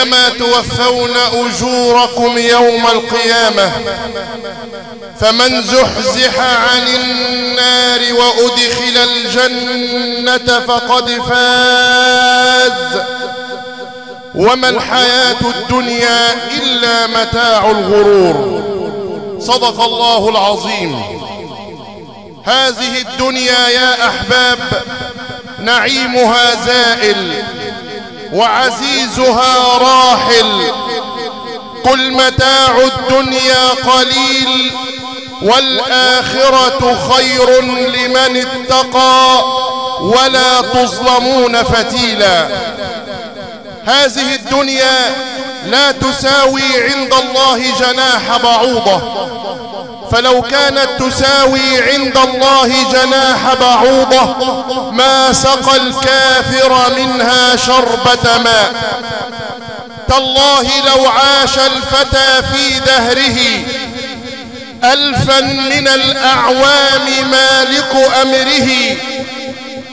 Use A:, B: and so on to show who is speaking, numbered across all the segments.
A: وإنما توفون أجوركم يوم القيامة فمن زحزح عن النار وأدخل الجنة فقد فاز وما الحياة الدنيا إلا متاع الغرور صدق الله العظيم هذه الدنيا يا أحباب نعيمها زائل وعزيزها راحل. قل متاع الدنيا قليل والآخرة خير لمن اتقى ولا تظلمون فتيلا. هذه الدنيا لا تساوي عند الله جناح بعوضة. فلو كانت تساوي عند الله جناح بعوضة ما سقى الكافر منها شربة ماء. تالله لو عاش الفتى في دهره ألفا من الأعوام مالك أمره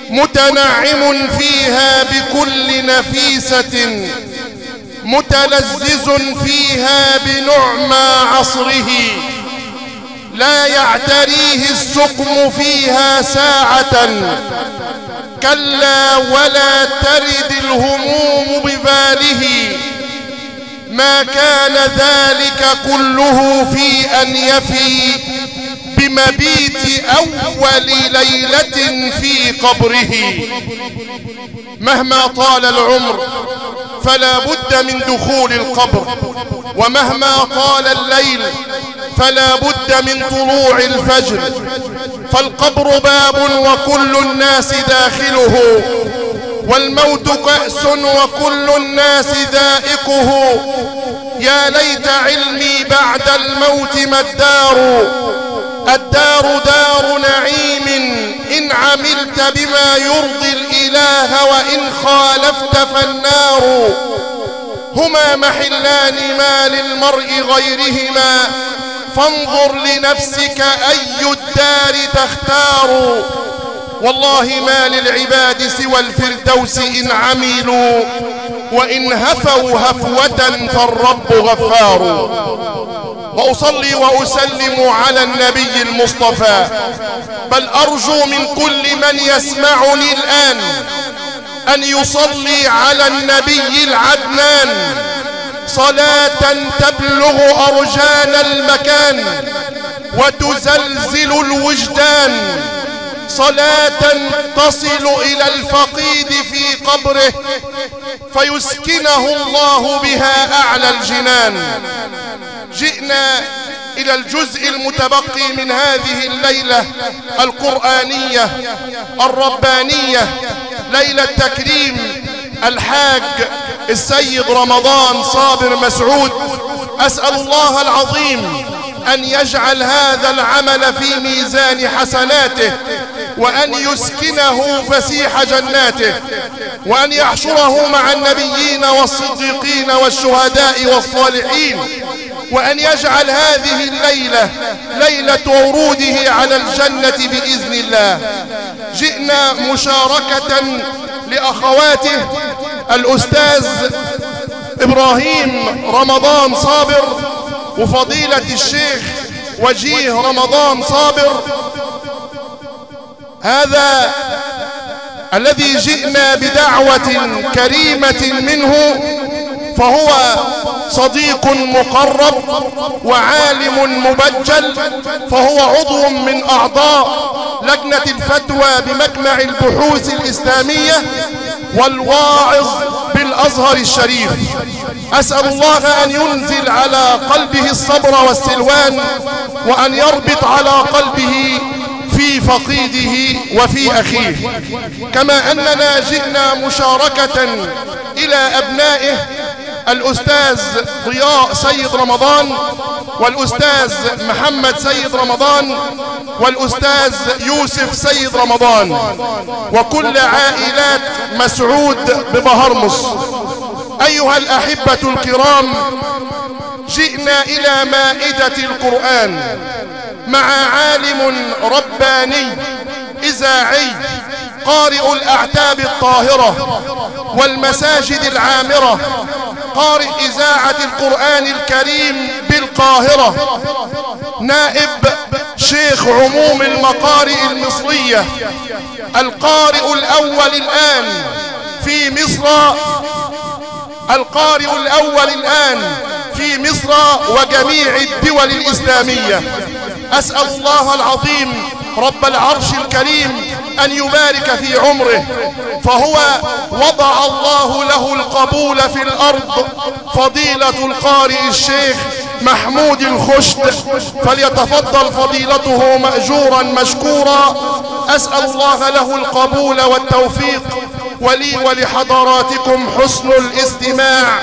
A: متنعم فيها بكل نفيسة متلذذ فيها بنعمى عصره. لا يعتريه السقم فيها ساعة. كلا ولا ترد الهموم بباله. ما كان ذلك كله في أن يفي بمبيت أول ليلة في قبره. مهما طال العمر فلا بد من دخول القبر ومهما طال الليل فلا بد من طلوع الفجر. فالقبر باب وكل الناس داخله والموت كأس وكل الناس ذائقه. يا ليت علمي بعد الموت ما الدار. الدار دار نعيم إن عملت بما يرضي الإله وإن خالفت فالنار. هما محلان ما للمرء غيرهما فانظر لنفسك أي الدار تختار. والله ما للعباد سوى الفردوس إن عملوا وإن هفوا هفوة فالرب غفار. وأصلي وأسلم على النبي المصطفى بل أرجو من كل من يسمعني الآن أن يصلي على النبي العدنان. صلاة تبلغ أرجان المكان وتزلزل الوجدان. صلاة تصل إلى الفقيد في قبره فيسكنه الله بها أعلى الجنان. جئنا إلى الجزء المتبقي من هذه الليلة القرآنية الربانية ليلة تكريم الحاج السيد رمضان صابر مسعود. أسأل الله العظيم أن يجعل هذا العمل في ميزان حسناته وأن يسكنه فسيح جناته وأن يحشره مع النبيين والصديقين والشهداء والصالحين وأن يجعل هذه الليلة ليلة وروده على الجنة بإذن الله. جئنا مشاركة لأخواته الأستاذ إبراهيم رمضان صابر وفضيلة الشيخ وجيه رمضان صابر. هذا الذي جئنا بدعوة كريمة منه فهو صديق مقرب وعالم مبجل فهو عضو من أعضاء لجنة الفتوى بمجمع البحوث الإسلامية والواعظ بالأزهر الشريف. أسأل الله أن ينزل على قلبه الصبر والسلوان وأن يربط على قلبه في فقيده وفي أخيه. كما أننا جئنا مشاركة إلى أبنائه الأستاذ ضياء سيد رمضان والأستاذ محمد سيد رمضان والأستاذ يوسف سيد رمضان وكل عائلات مسعود ببهرمس أيها الأحبة الكرام جئنا إلى مائدة القرآن مع عالم رباني إذاعي قارئ الأعتاب الطاهرة والمساجد العامرة مقارئ إذاعة القرآن الكريم بالقاهرة. نائب شيخ عموم المقارئ المصرية القارئ الأول الآن في مصر القارئ الأول الآن في مصر وجميع الدول الإسلامية. أسأل الله العظيم رب العرش الكريم أن يبارك في عمره فهو وضع الله له القبول في الأرض فضيلة القارئ الشيخ محمود الخشت فليتفضل فضيلته مأجورا مشكورا. أسأل الله له القبول والتوفيق ولي ولحضراتكم حسن الاستماع.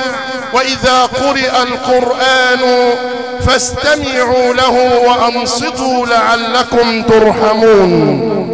A: وإذا قرئ القرآن فاستمعوا له وأنصتوا لعلكم ترحمون.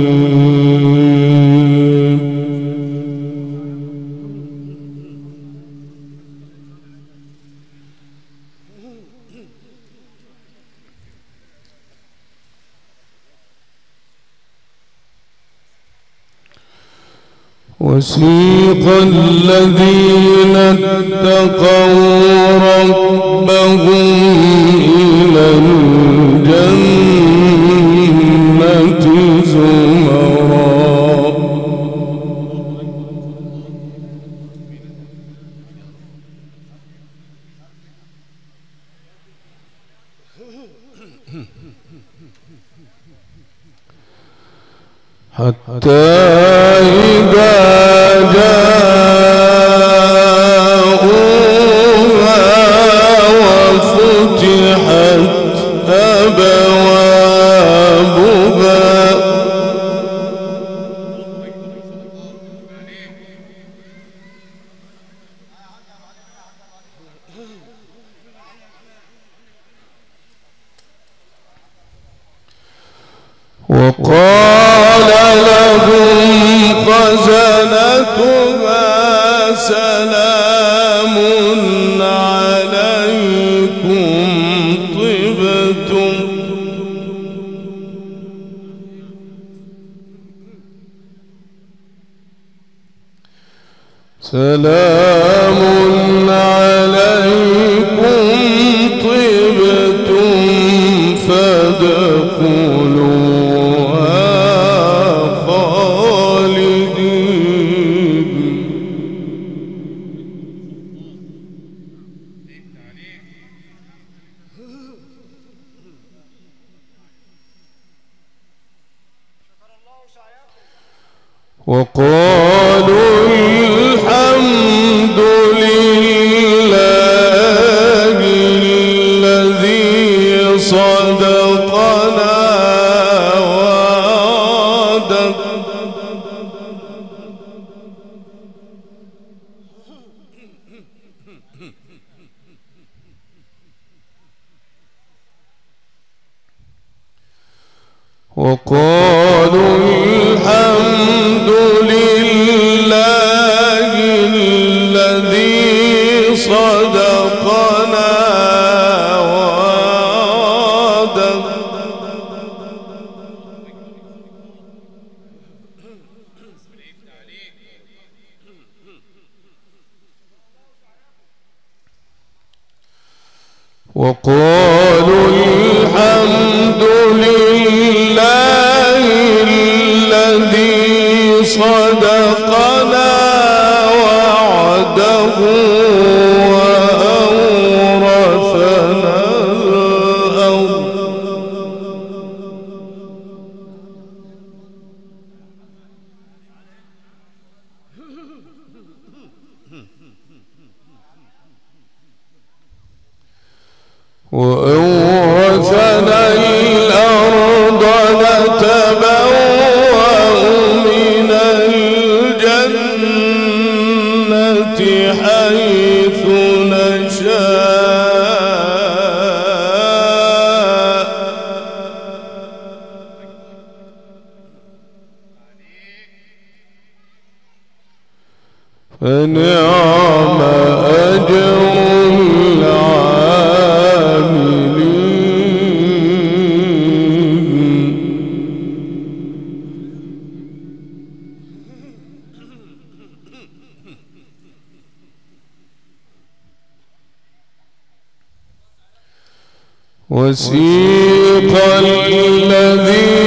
B: وسيق الذين اتقوا ربهم إلى الجنة زمرا. حتى وقالوا وسيق الذين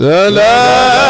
B: سلام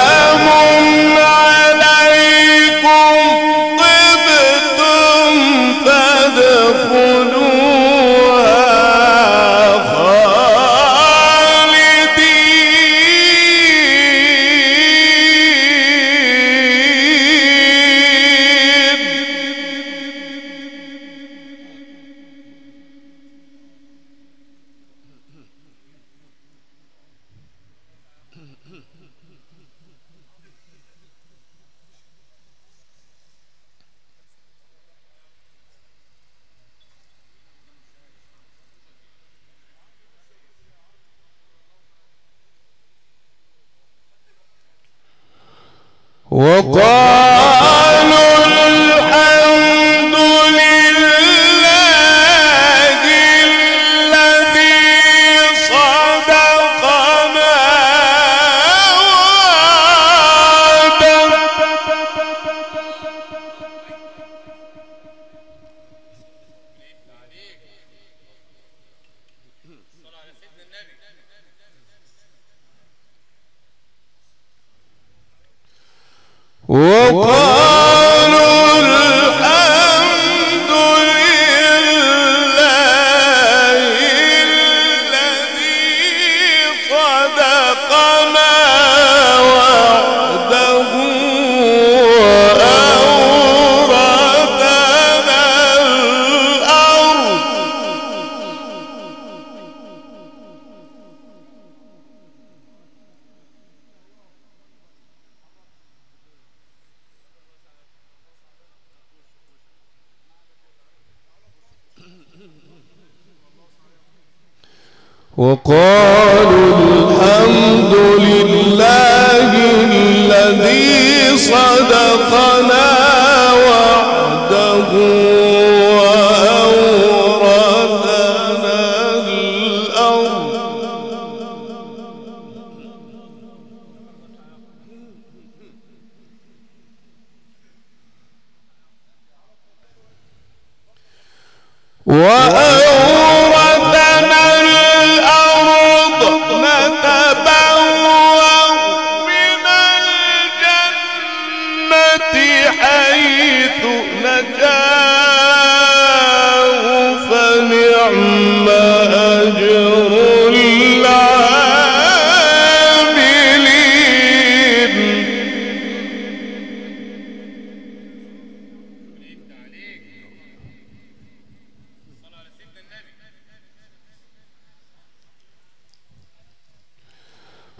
B: وقالوا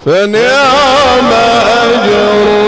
B: فنعم أجر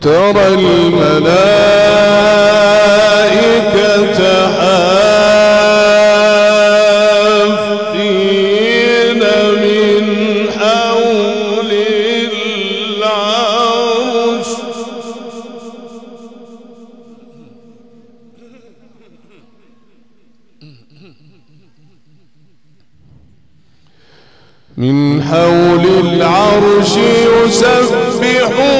B: وترى الملائكة حافين من حول العرش. من حول العرش يسبحون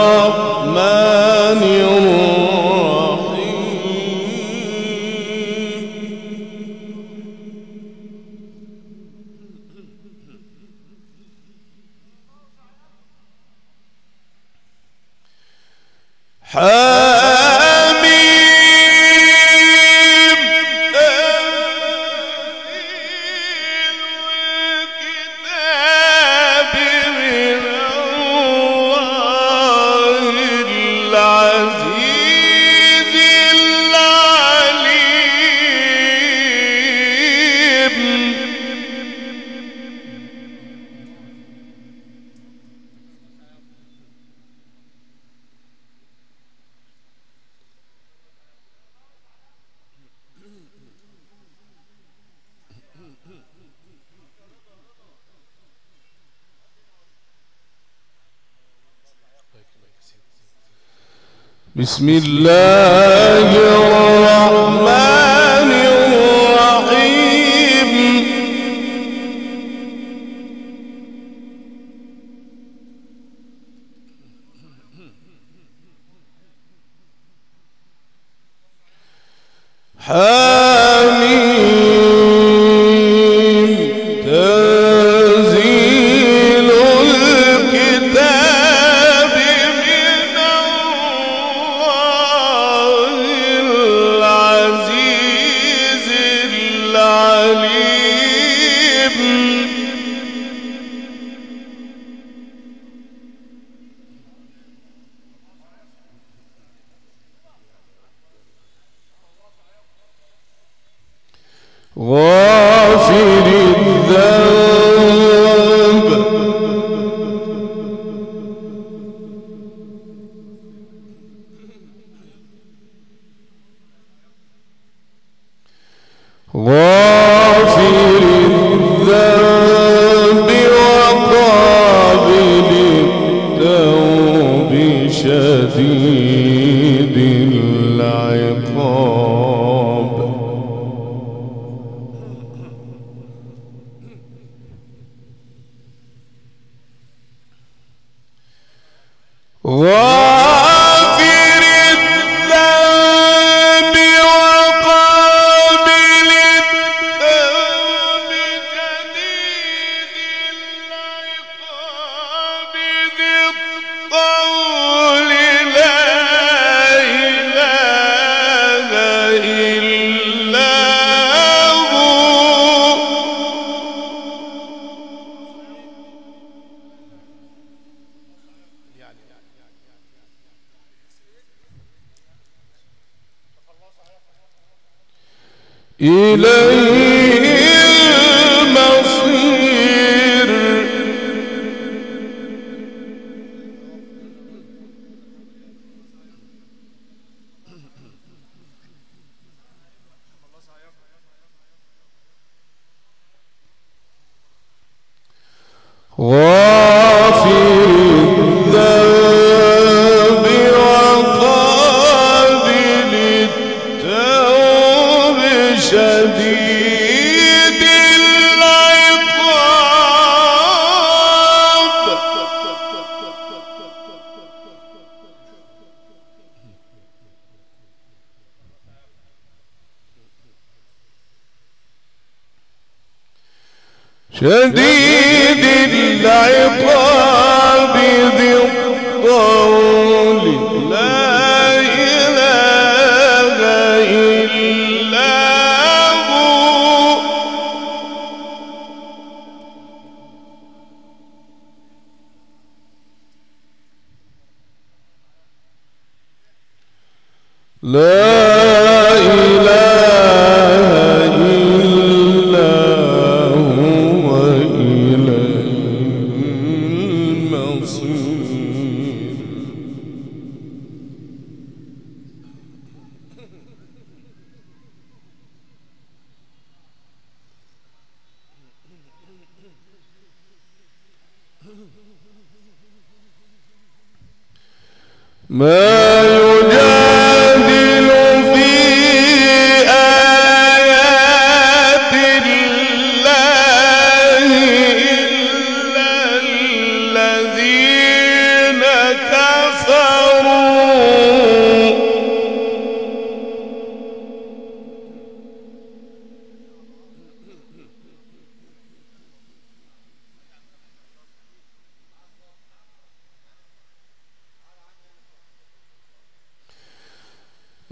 B: بسم الله.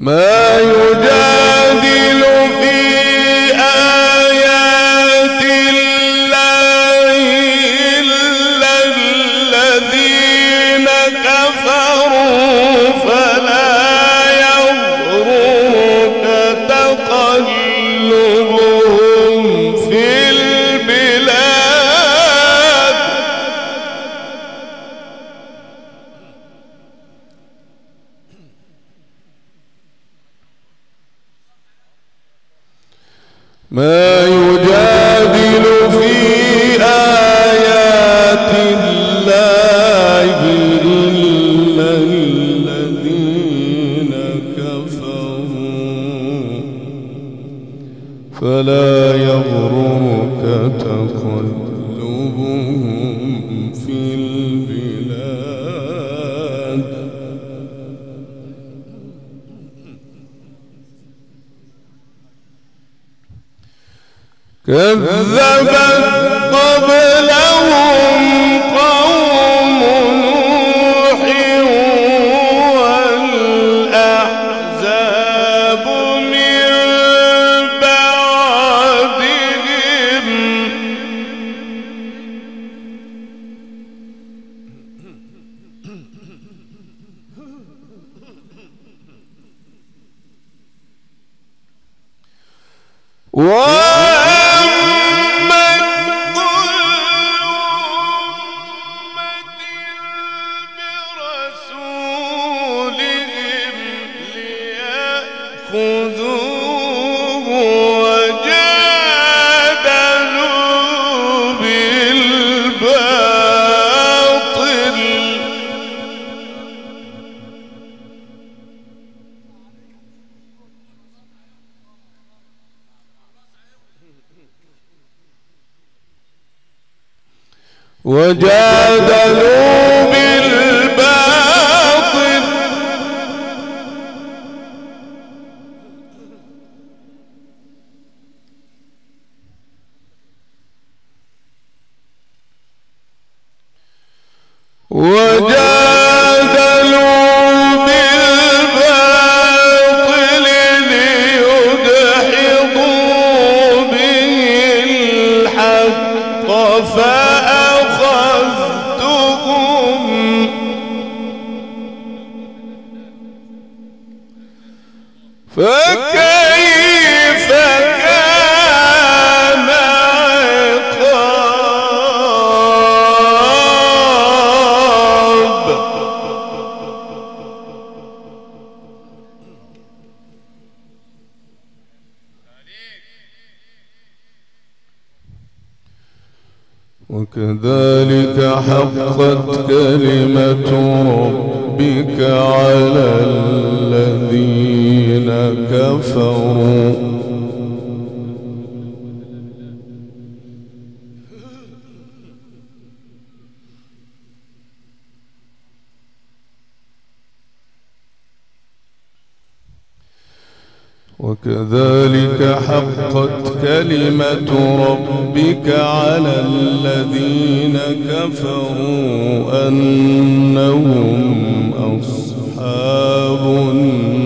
B: ما Grande وكذلك حقت كلمة ربك على الذين كفروا. وكذلك حقت كلمة ربك على الذين كفروا أنهم أصحاب النار.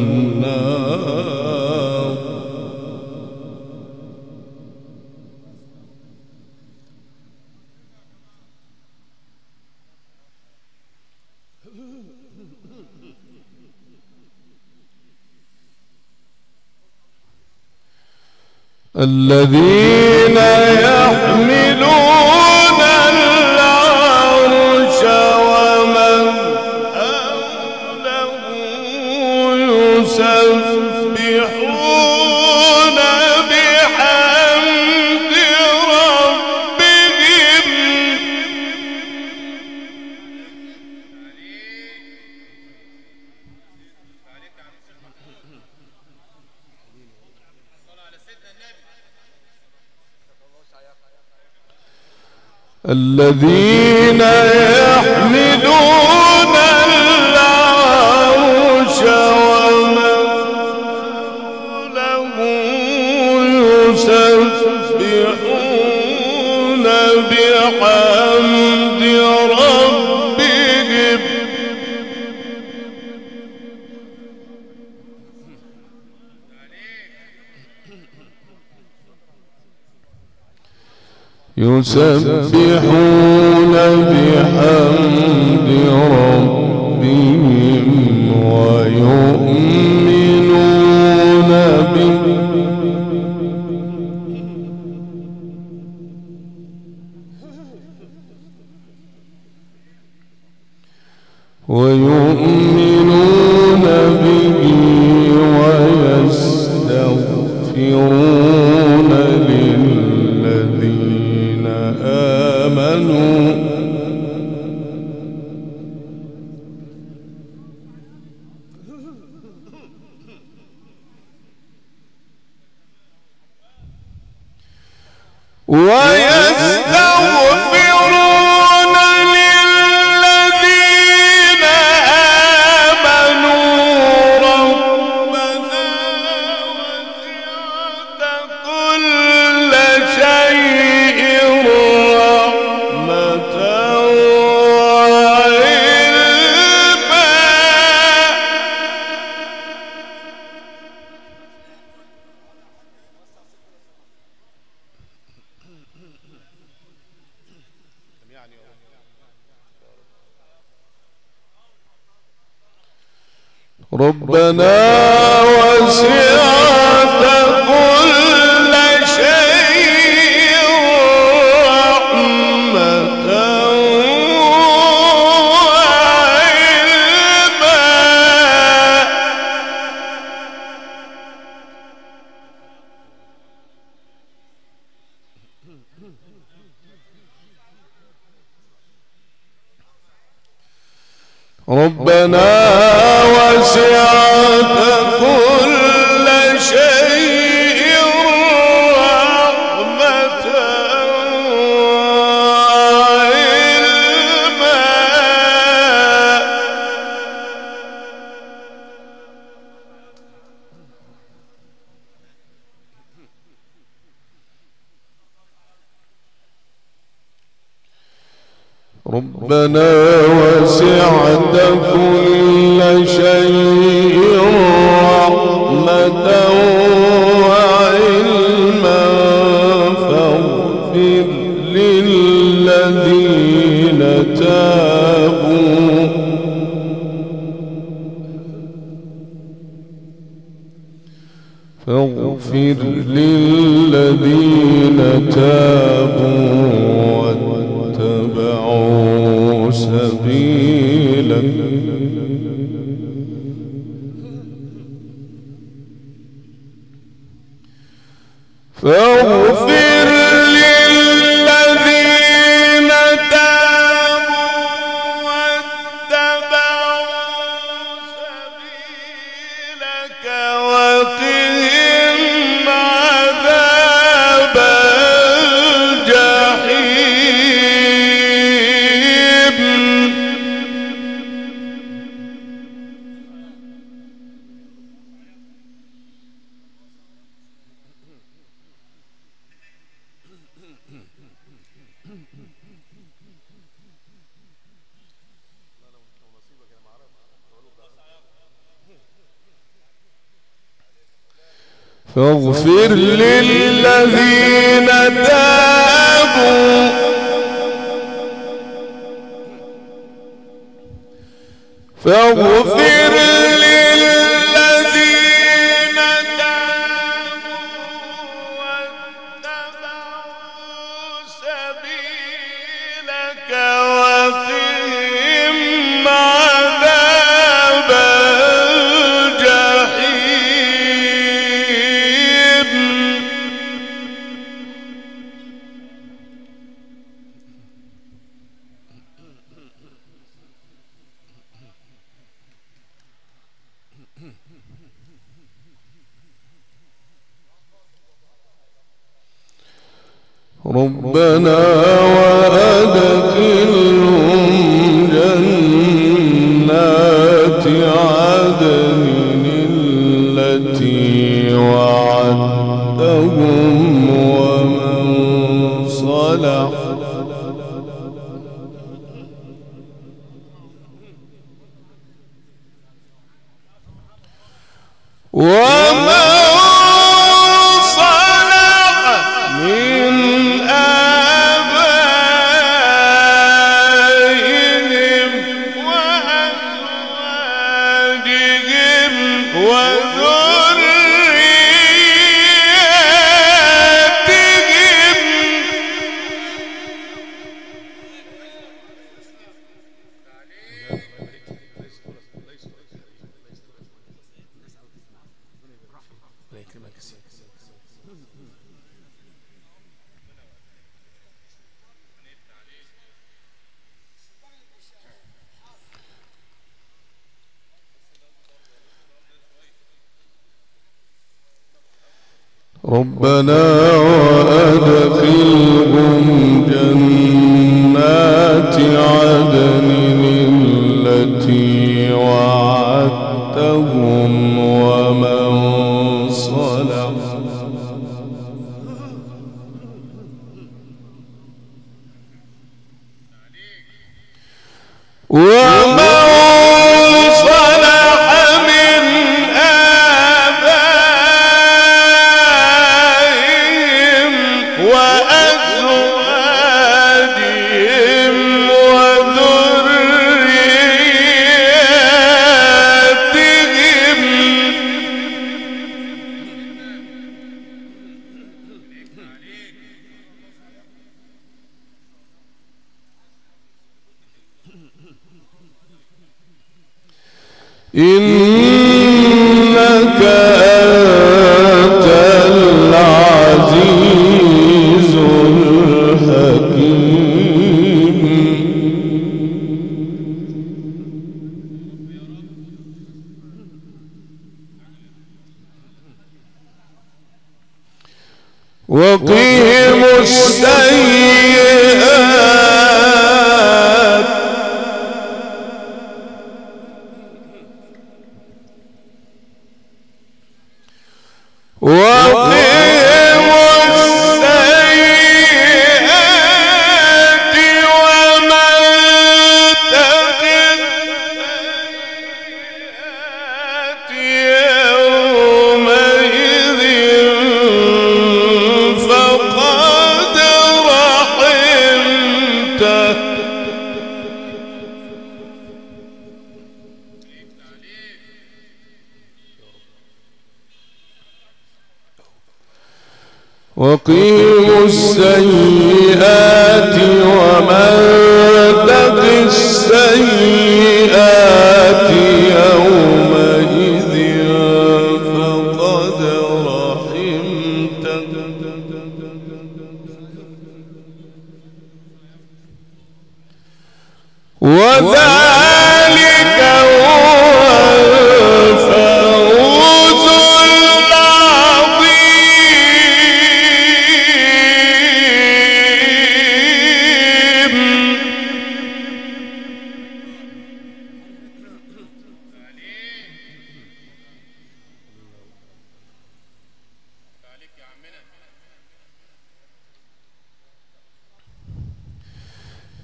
B: الذين يحملون الذين يسبحون بحمد ربهم ويؤمنون. ربنا وسعت فاغفر للذين تابوا. فاغفر صلح إن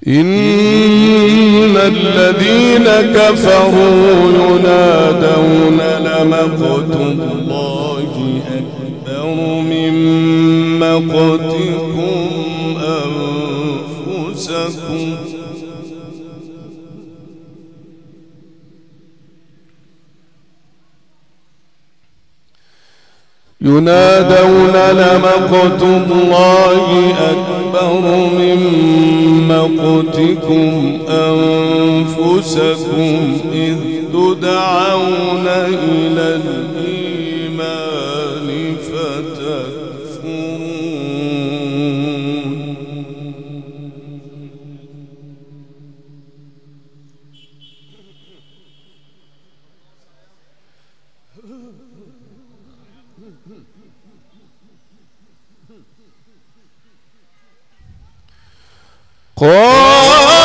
B: إن الذين كفروا ينادون لمقت الله أكبر من مقتكم أنفسكم. ينادون لمقت الله أكبر من مقتكم أنفسكم إذ تدعون إلى الأرض 火。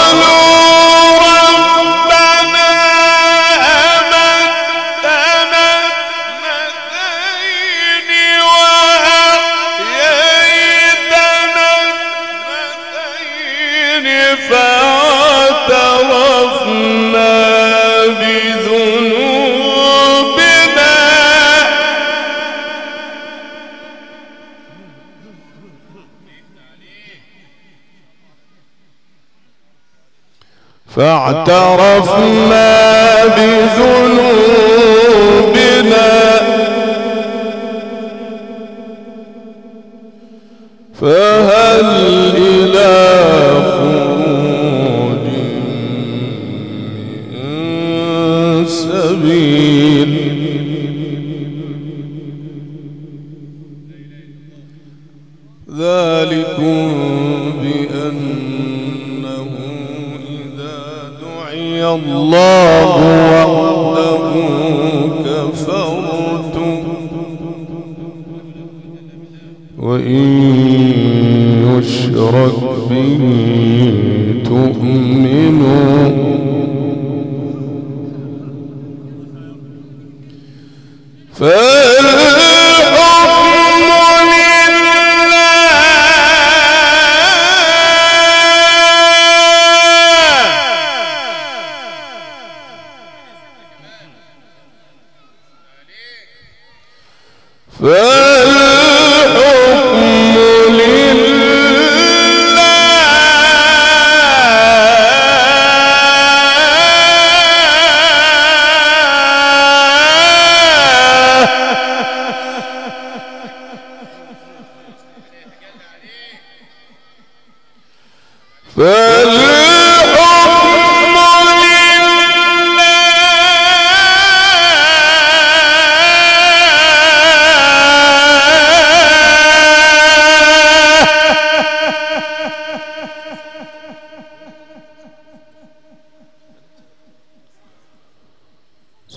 B: فاعترفنا بذنوبنا. فهل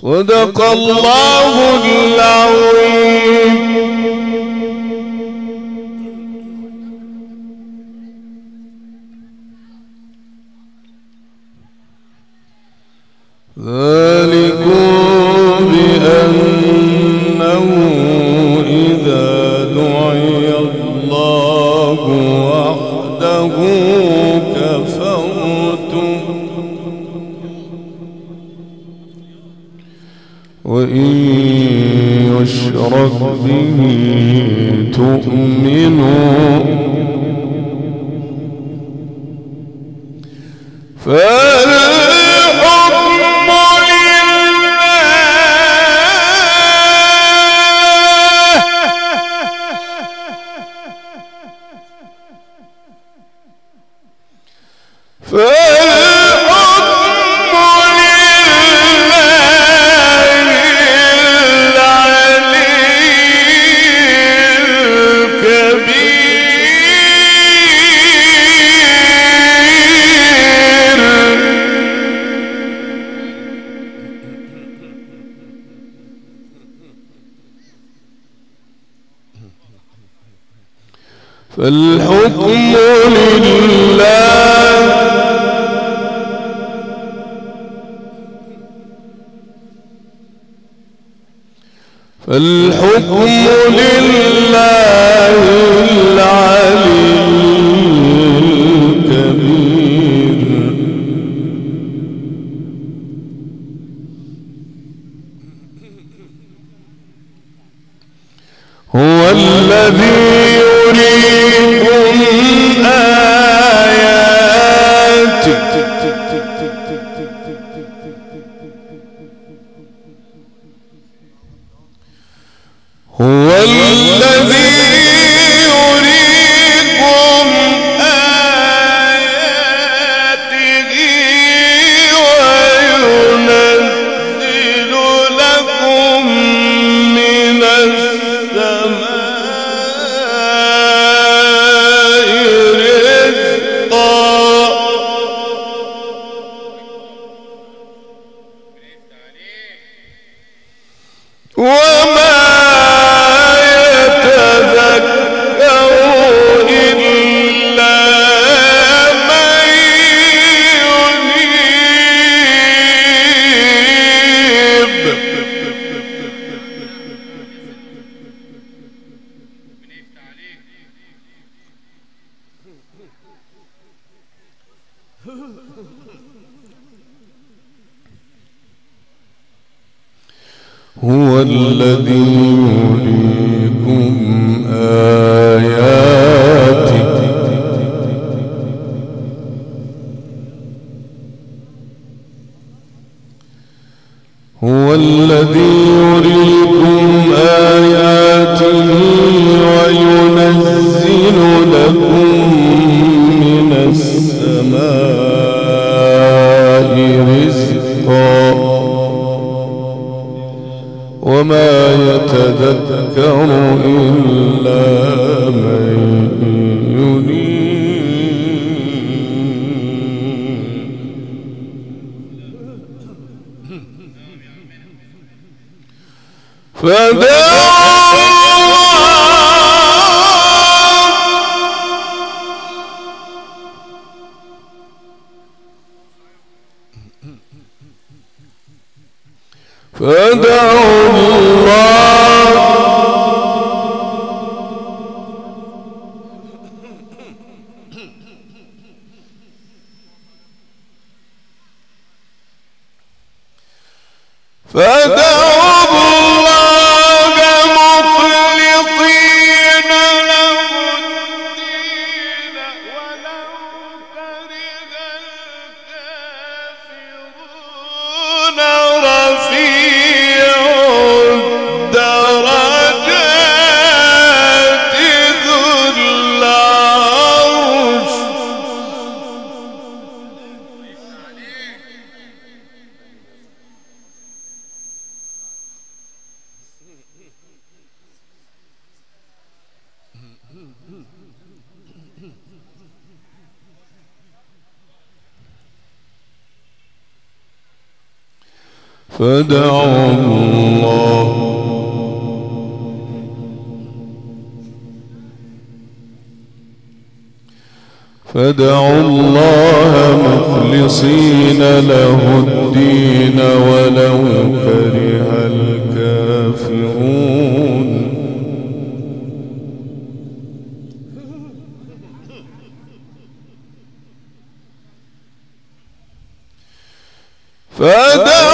B: صدق الله العظيم. فالحكم لله العلي هو الذي يريكم فدعوا الله فادعوا الله مخلصين له الدين ولو كره الكافرون. فدعوا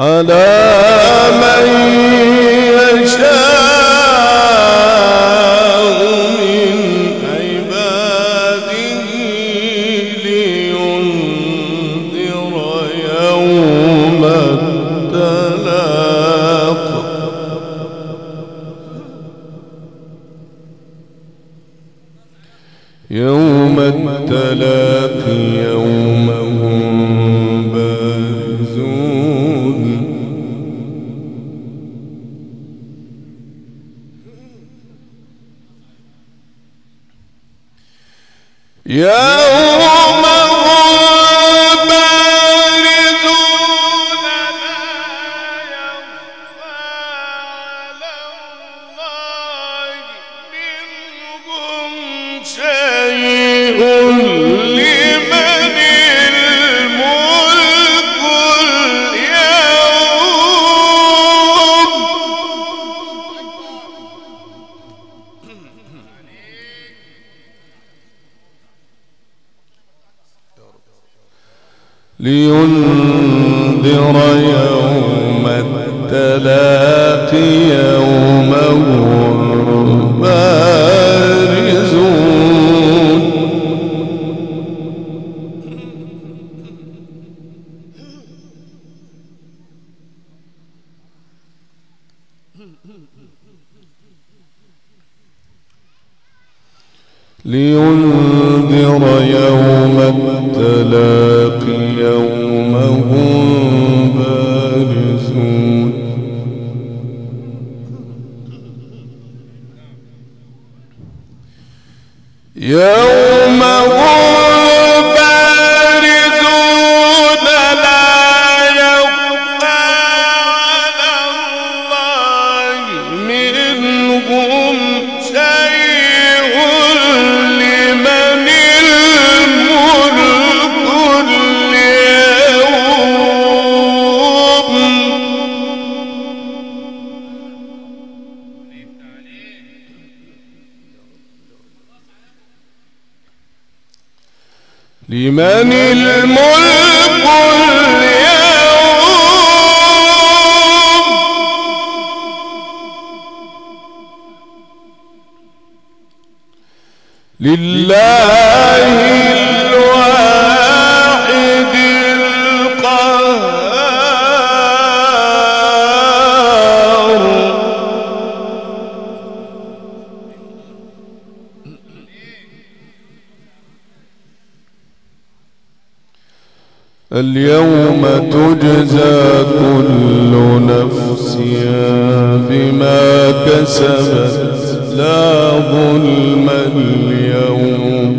B: ala لينذر يوم التلاق يوم هم بارزون. يوم اليوم تجزى كل نفس بما كسبت. لا ظلم اليوم.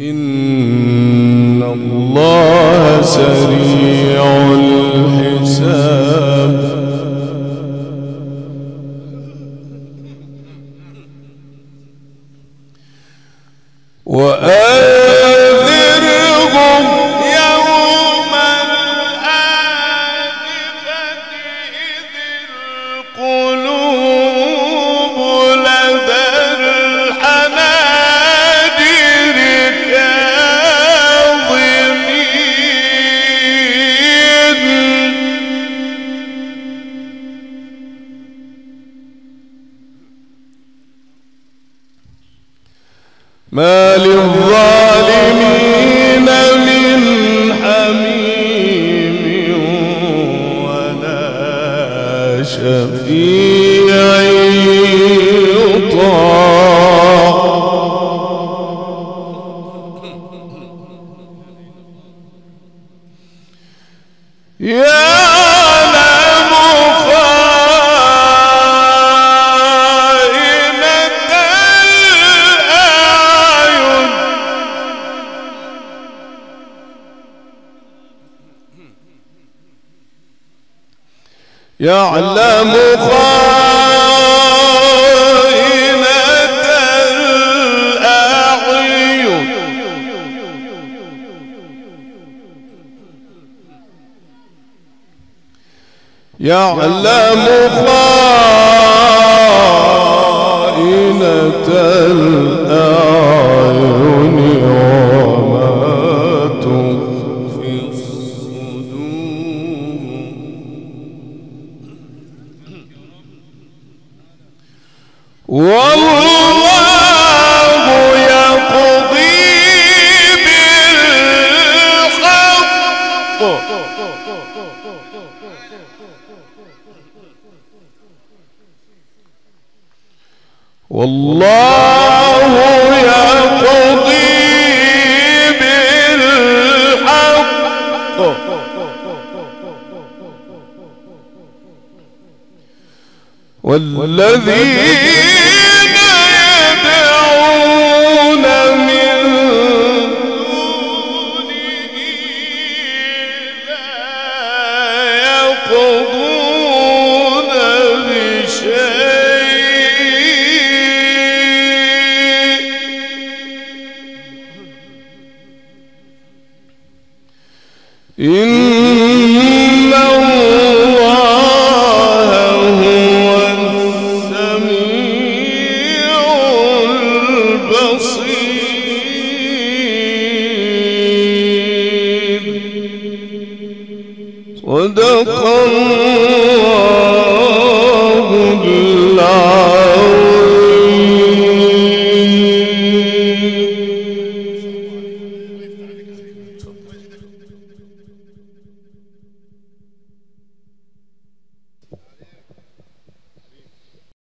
B: إن الله سريع الحساب. الأرض الذي